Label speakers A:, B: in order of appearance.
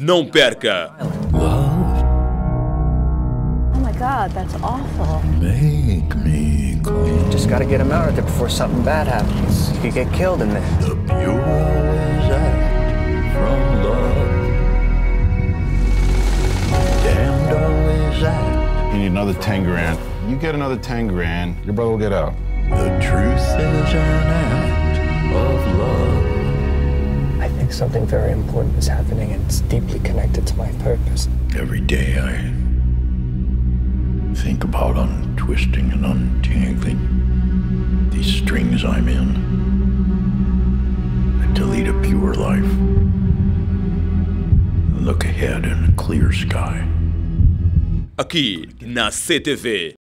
A: Não perca!
B: Oh my God, that's awful.
C: Make me clean.
D: Just gotta get him out of there before something bad happens. He could get killed in there.
C: The pure always act from love. Damned always act.
E: You need another 10 grand. You get another 10 grand, your brother will get out.
C: The truth is an act
D: something very important is happening and it's deeply connected to my purpose.
C: Every day I think about untwisting and untangling these strings I'm in to lead a pure life. Look ahead in a clear sky.
A: Aqui na CTV.